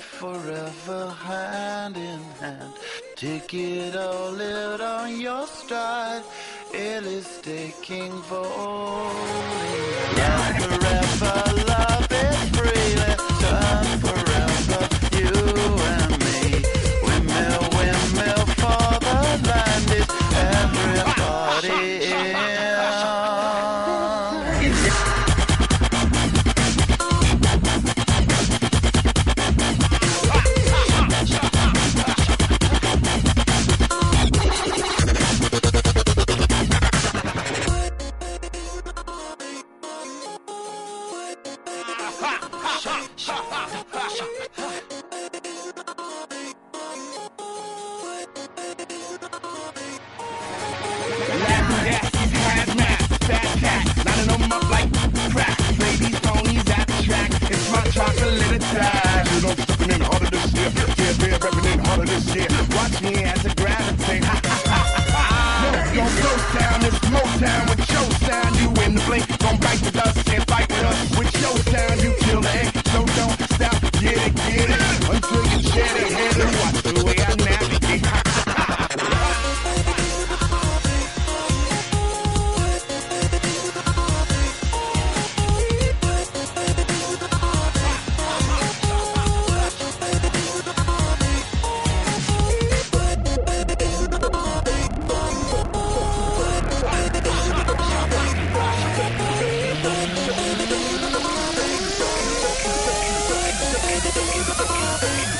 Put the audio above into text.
forever hand in hand. Take it all out on your stride. It is taking for forever. Motown, it's Motown with Oh,